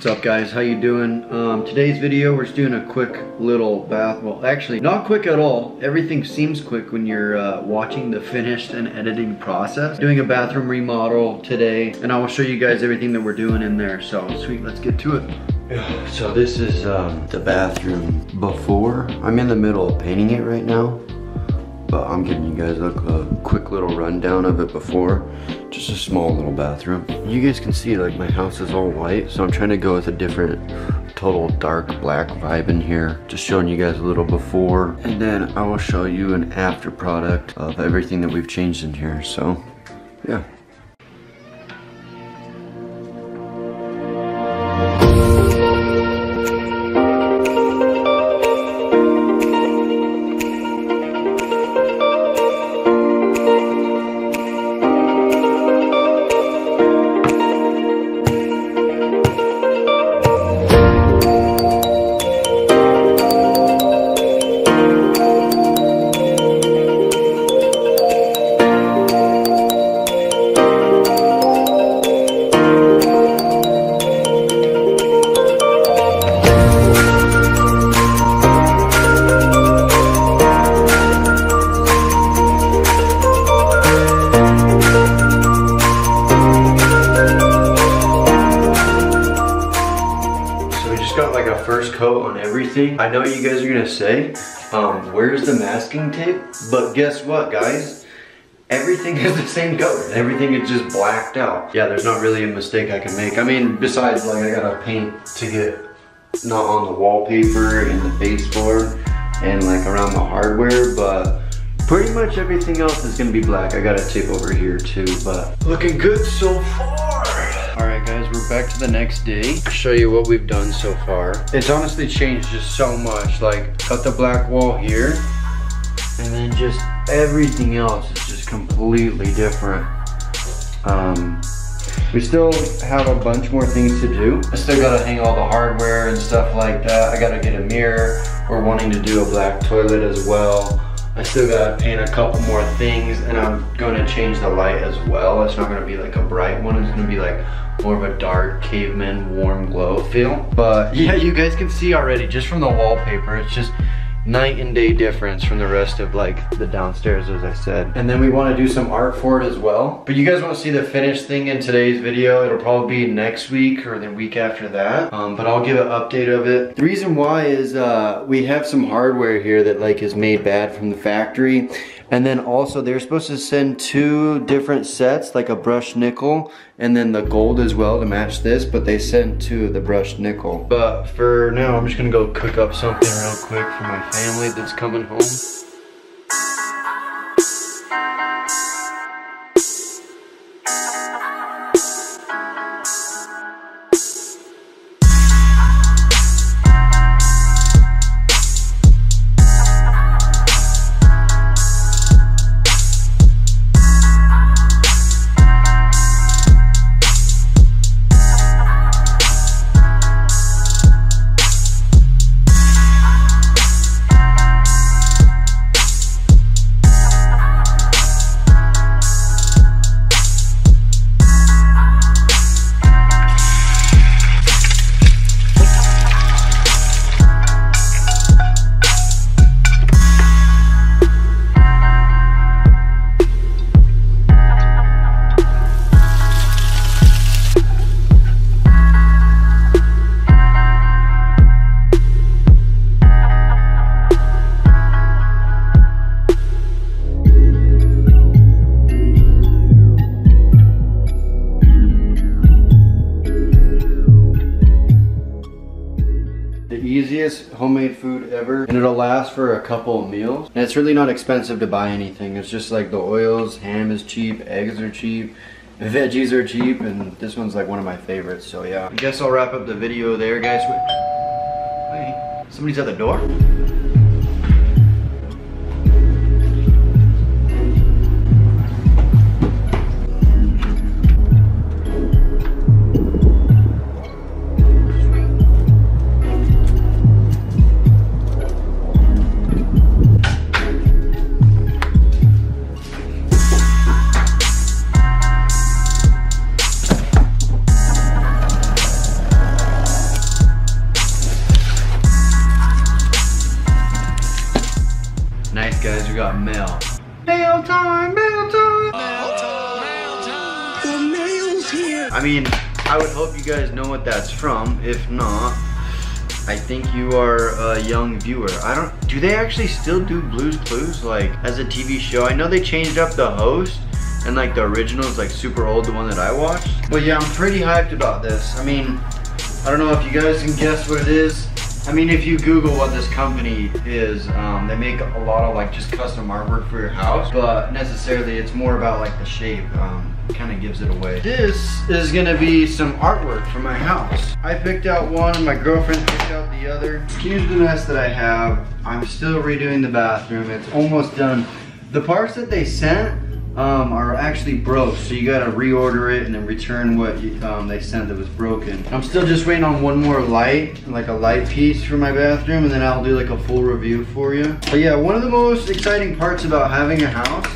What's up guys, how you doing? Um, today's video, we're just doing a quick little bath, well actually not quick at all. Everything seems quick when you're uh, watching the finished and editing process. Doing a bathroom remodel today and I will show you guys everything that we're doing in there. So sweet, let's get to it. So this is um, the bathroom before. I'm in the middle of painting it right now but I'm giving you guys a, a, quick little rundown of it before. Just a small little bathroom. You guys can see like my house is all white, so I'm trying to go with a different total dark black vibe in here. Just showing you guys a little before, and then I will show you an after product of everything that we've changed in here. So, yeah. On everything. I know you guys are gonna say, um, where's the masking tape? But guess what, guys? Everything is the same color. Everything is just blacked out. Yeah, there's not really a mistake I can make. I mean, besides like I gotta paint to get not on the wallpaper and the baseboard and like around the hardware, but pretty much everything else is gonna be black. I got a tape over here too, but looking good so far. Guys, we're back to the next day. Show you what we've done so far. It's honestly changed just so much. Like cut the black wall here and then just everything else is just completely different. Um, we still have a bunch more things to do. I still gotta hang all the hardware and stuff like that. I gotta get a mirror. We're wanting to do a black toilet as well. I still gotta paint a couple more things and I'm gonna change the light as well. It's not gonna be like a bright one, it's gonna be like more of a dark caveman warm glow feel. But yeah, you guys can see already just from the wallpaper, it's just night and day difference from the rest of like the downstairs as I said. And then we want to do some art for it as well. But you guys want to see the finished thing in today's video. It'll probably be next week or the week after that. Um, but I'll give an update of it. The reason why is uh, we have some hardware here that like is made bad from the factory. And then also they're supposed to send two different sets, like a brushed nickel and then the gold as well to match this, but they sent two the brushed nickel. But for now, I'm just gonna go cook up something real quick for my family that's coming home. Easiest homemade food ever and it'll last for a couple of meals. And it's really not expensive to buy anything. It's just like the oils. Ham is cheap. Eggs are cheap. Veggies are cheap. And this one's like one of my favorites. So yeah. I guess I'll wrap up the video there guys. Wait, somebody's at the door we mail. Mail time, mail time. Mail time, mail time. The mail's here. I mean, I would hope you guys know what that's from. If not, I think you are a young viewer. I don't, do they actually still do Blues Clues like as a TV show? I know they changed up the host and like the original is like super old, the one that I watched. But yeah, I'm pretty hyped about this. I mean, I don't know if you guys can guess what it is. I mean, if you Google what this company is, um, they make a lot of like just custom artwork for your house, but necessarily it's more about like the shape. Um, kind of gives it away. This is gonna be some artwork for my house. I picked out one and my girlfriend picked out the other. Here's the mess that I have. I'm still redoing the bathroom. It's almost done. The parts that they sent um, are actually broke, so you gotta reorder it and then return what you, um, they sent that was broken. I'm still just waiting on one more light, like a light piece for my bathroom, and then I'll do like a full review for you. But yeah, one of the most exciting parts about having a house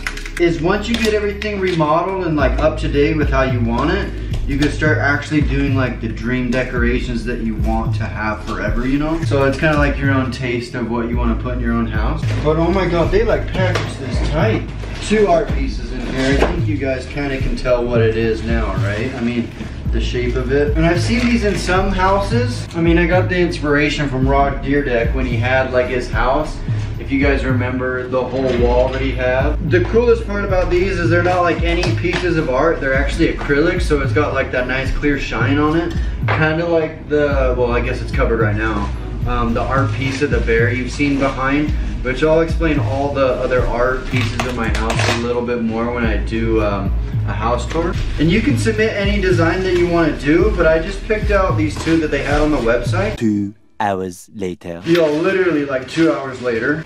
is once you get everything remodeled and like up to date with how you want it, you can start actually doing like the dream decorations that you want to have forever, you know? So it's kind of like your own taste of what you want to put in your own house. But oh my god, they like packaged this tight. Two art pieces in here. I think you guys kind of can tell what it is now, right? I mean, the shape of it. And I've seen these in some houses. I mean, I got the inspiration from Rob Dyrdek when he had like his house if you guys remember the whole wall that he had. The coolest part about these is they're not like any pieces of art. They're actually acrylic, so it's got like that nice clear shine on it. Kind of like the, well, I guess it's covered right now. Um, the art piece of the bear you've seen behind, which I'll explain all the other art pieces of my house a little bit more when I do um, a house tour. And you can submit any design that you want to do, but I just picked out these two that they had on the website. Two hours later. Yo, literally like two hours later.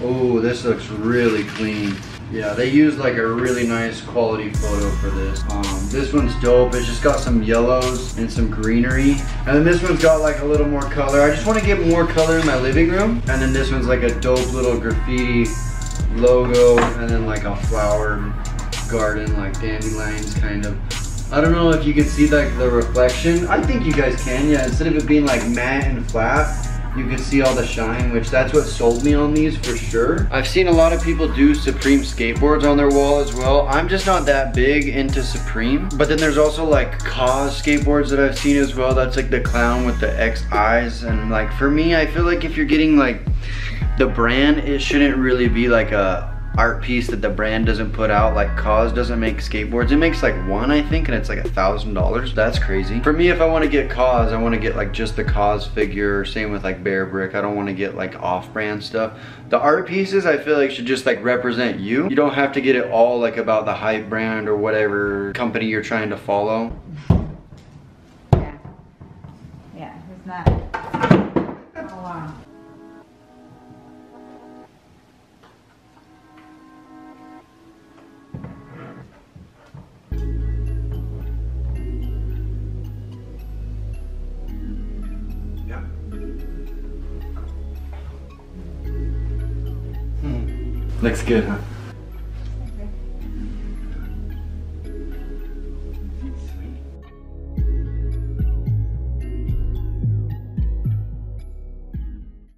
Oh, this looks really clean. Yeah, they used like a really nice quality photo for this. Um, this one's dope. It's just got some yellows and some greenery. And then this one's got like a little more color. I just want to get more color in my living room. And then this one's like a dope little graffiti logo and then like a flower garden, like dandelions kind of. I don't know if you can see like the reflection. I think you guys can, yeah. Instead of it being like matte and flat, you can see all the shine, which that's what sold me on these for sure. I've seen a lot of people do Supreme skateboards on their wall as well. I'm just not that big into Supreme. But then there's also like KAWS skateboards that I've seen as well. That's like the clown with the X eyes. And like for me, I feel like if you're getting like the brand, it shouldn't really be like a art piece that the brand doesn't put out like KAWS doesn't make skateboards. It makes like one I think and it's like a thousand dollars. That's crazy. For me if I want to get KAWS I want to get like just the KAWS figure. Same with like Bear Brick. I don't want to get like off-brand stuff. The art pieces I feel like should just like represent you. You don't have to get it all like about the hype brand or whatever company you're trying to follow. Yeah. Yeah Looks good, huh?